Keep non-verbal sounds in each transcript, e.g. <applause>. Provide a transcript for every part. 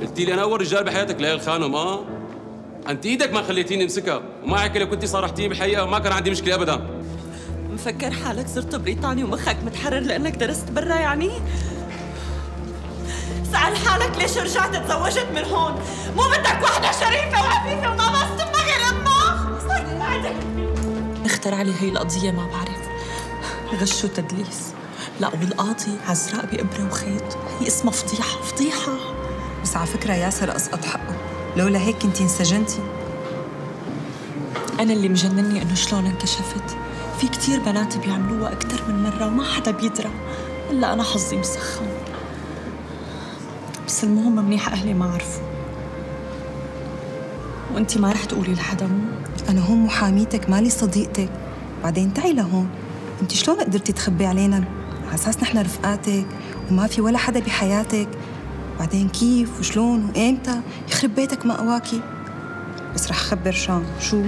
قلتي لي أنا أول رجال بحياتك لهي الخانم آه؟ أنت إيدك ما خليتيني أمسكها. وما هيك لو كنتي صارحتيني بالحقيقة ما كان عندي مشكلة ابدا. مفكر حالك زرت بريطانيا ومخك متحرر لأنك درست برا يعني؟ سأل حالك ليش رجعت تزوجت من هون؟ مو بدك وحدة شريفة وعفيفة وما بس غير امها؟ صار بعدك. اختر علي هي القضية ما بعرف. غش وتدليس لا والقاضي عزراء بإبرة وخيط. هي اسمها فضيحة فضيحة. بس على فكرة ياسر أسقط حقه. لولا هيك كنتي انسجنتي. أنا اللي مجنني إنه شلون انكشفت. في كتير بنات بيعملوها أكثر من مرة وما حدا بيدرى. إلا أنا حظي مسخن. بس المهم منيح أهلي ما عرفوا. وأنتي ما رح تقولي لحدا مو؟ أنا هون محاميتك مالي صديقتك. بعدين تعي لهون. أنت شلون قدرتي تخبي علينا؟ على أساس نحن رفقاتك وما في ولا حدا بحياتك. بعدين كيف وشلون وإمتى؟ يخرب بيتك مأواكي بس رح أخبر شان شو؟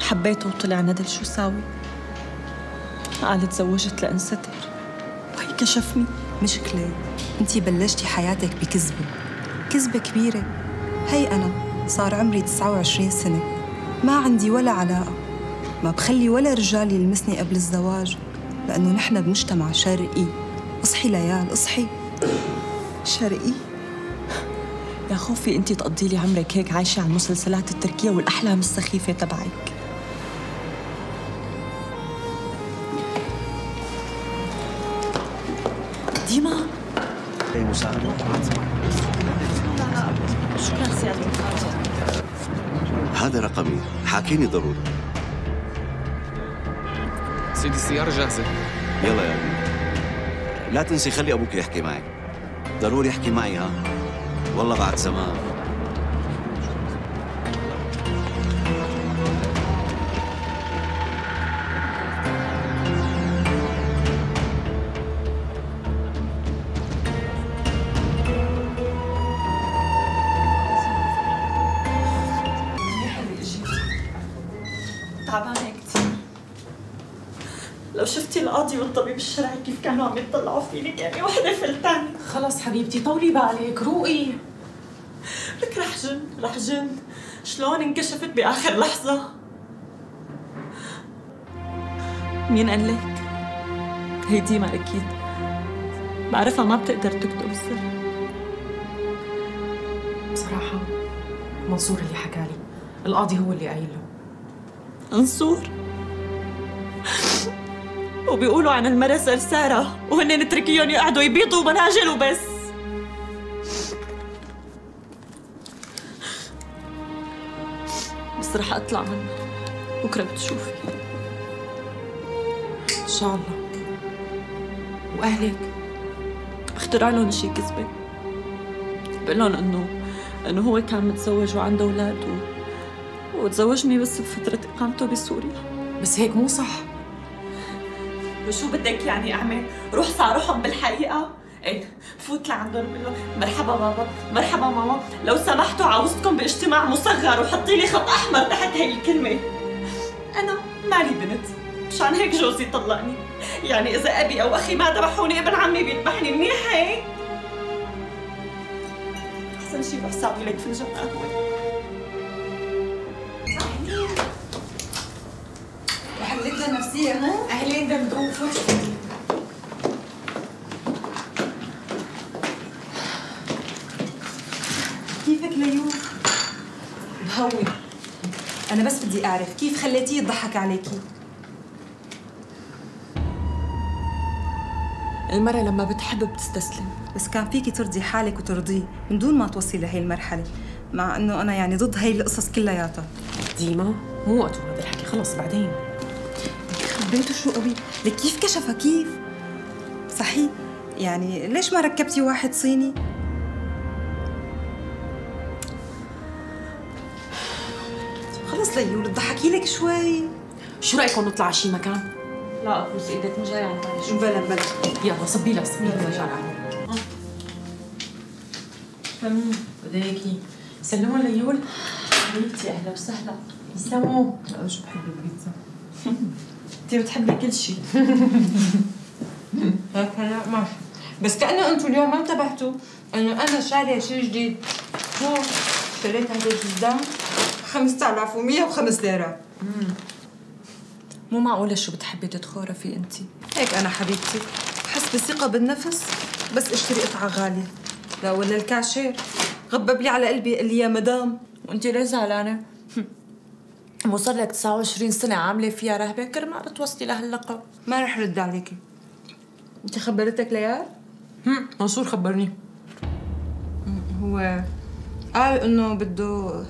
حبيته وطلع ندل شو ساوي؟ قال تزوجت لإنستر. وهي كشفني. مشكلة أنتي بلشتي حياتك بكذبة. كذبة كبيرة. هي أنا. صار عمري 29 سنة. ما عندي ولا علاقة. ما بخلي ولا رجال يلمسني قبل الزواج لأنه نحن بمجتمع شرقي. أصحي ليال أصحي. شرقي؟ يا خوفي أنت تقضي لي عمرك هيك عايشة على المسلسلات التركية والأحلام السخيفة تبعك. ديما. اي القاضي هذا رقمي. حاكيني ضروري. سيدي السيارة جاهزة. يلا يا أبي لا تنسي خلي أبوك يحكي معي. ضروري يحكي معي ها؟ والله بعد زمان. تعبانة كتير لو شفتي القاضي والطبيب الشرعي كيف كانوا عم يطلعوا فيني يعني وحدة فلتاني خلص حبيبتي طولي بالك روقي. لك رح جن رح جن. شلون انكشفت بآخر لحظة؟ مين قال لك؟ هي ديما أكيد. بعرفها ما بتقدر تكتب السر بصراحة منصور اللي حكى لي القاضي هو اللي قايل له. منصور وبيقولوا عن المرة سرسارة وهن نتركيهم يقعدوا يبيضوا مناجل وبس. بس رح أطلع منها بكرة بتشوفي. إن شاء الله. وأهلك. اخترع لهم شي كذبة. بقول لهم إنه إنه هو كان متزوج وعنده أولاد و... وتزوجني بس بفترة إقامته بسوريا. بس هيك مو صح. وشو بدك يعني أعمل؟ روح صارحهم بالحقيقة؟ إيه فوت لعندهم بقول لهم مرحبا بابا. مرحبا ماما. لو سمحتوا عاوزتكم باجتماع مصغر وحطي لي خط أحمر تحت هي الكلمة. أنا مالي بنت. مشان هيك جوزي طلقني. يعني إذا أبي أو أخي ما ذبحوني ابن عمي بيذبحني منيح هيك؟ أحسن شي بحسابي لك فنجان قهوه دمدوم فوت. كيفك ليوم؟ بهوي أنا بس بدي أعرف كيف خليتيه يضحك عليكي؟ المرة لما بتحب بتستسلم. بس كان فيكي ترضي حالك وترضيه من دون ما توصلي لهي المرحلة مع إنه أنا يعني ضد هي القصص كلياتها. ديما مو وقته هذا الحكي خلص بعدين. خبيته شو قوي؟ لك كيف كشفها؟ كيف؟ صحيح. يعني ليش ما ركبتي واحد صيني؟ خلص ليول تضحكي لك شوي. شو رأيكم نطلع على شي مكان؟ لا ابوس إيدك مو جاي على بالي شو؟ بلا بلا. يلا صبي لها صبي لها رجع القهوة بدايكي سلموا ليول حبيبتي أهلا وسهلا. يسلموا شو بحب البيتزا. <laughs> انت بتحبي كل شيء <laughs> هيك هلا ماشي. بس كأنه أنتم اليوم ما انتبهتوا إنه أنا شارية شيء جديد. شو؟ اشتريت هذا الجزدان 5105 ليرة. مو معقولة شو بتحبي تدخورة فيه انت هيك أنا حبيبتي. بحس بثقة بالنفس بس اشتري قطعة غالية. لا ولا الكاشير. غبب لي على قلبي قال لي يا مدام. وانت ليه زعلانة؟ <laughs> مو صار لك 29 سنة عاملة فيها رهبة. كرمال بتوصلي لهاللقب ما رح رد عليكي انت خبرتك ليال؟ هم، منصور خبرني. هو قال إنه بده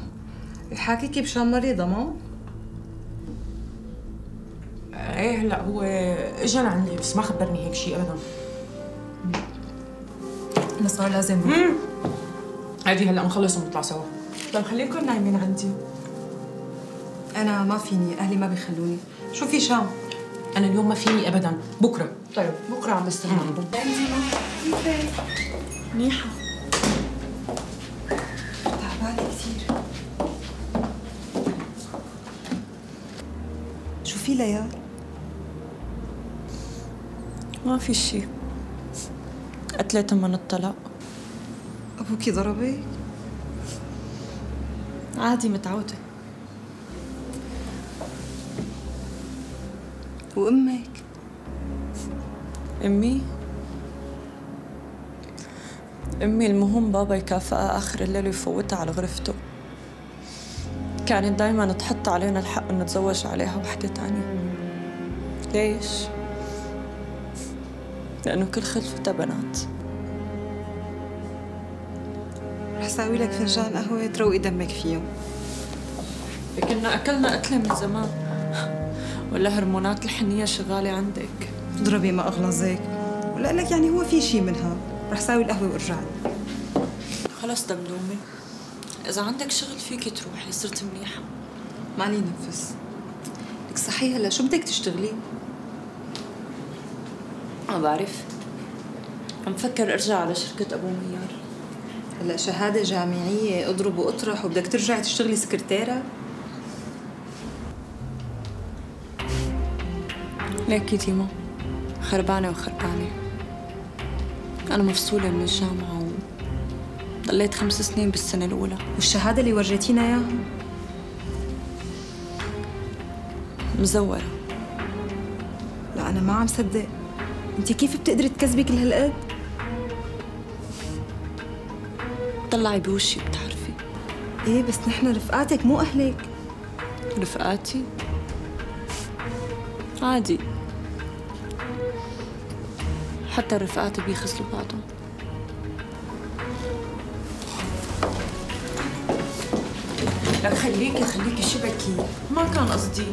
يحاكيكي بشان مريضة ما؟ إيه هلا هو اجى لعندي بس ما خبرني هيك شيء ابدا. أنا صار لازم عادي هلا نخلص ونطلع سوا. طيب خليكم نايمين عندي. أنا ما فيني أهلي ما بيخلوني. شو في شام؟ أنا اليوم ما فيني ابدا. بكرة. طيب بكرة عم بستنى. منيحة. تعبانة كثير. شو في ليال؟ ما في شي. قتلت من الطلاق. أبوكي ضربك؟ عادي متعودة. وأمك؟ أمي؟ أمي المهم بابا يكافئها آخر الليل ويفوتها على غرفته. كانت دايما تحط علينا الحق إنه نتزوج عليها وحدة تانية. ليش؟ لأنه كل خلفتها بنات. رح ساوي لك فنجان قهوة تروقي دمك فيهم. كنا أكلنا أكلة من زمان. ولا هرمونات الحنية شغالة عندك؟ اضربي ما أغلظك ولا لك يعني هو في شي منها. رح ساوي القهوة وأرجع. خلص دبلومة إذا عندك شغل فيكي تروحي صرت منيحة. مالي نفس. لك صحيح هلا شو بدك تشتغلي؟ ما بعرف. عم فكر أرجع على شركة أبو ميار. هلا شهادة جامعية أضرب وأطرح وبدك ترجعي تشتغلي سكرتيرة؟ ليك يا ديما؟ خربانة وخربانة. أنا مفصولة من الجامعة و ضليت خمس سنين بالسنة الأولى. والشهادة اللي ورجيتينا إياها؟ مزورة. لا أنا ما عم صدق. أنت كيف بتقدري تكذبي كل هالقد؟ طلعي بوشي بتعرفي. إيه بس نحن رفقاتك مو أهلك. رفقاتي؟ عادي. حتى رفقاتي بيخزلوا بعضهم. لك خليكي خليكي شبكي. ما كان قصدي.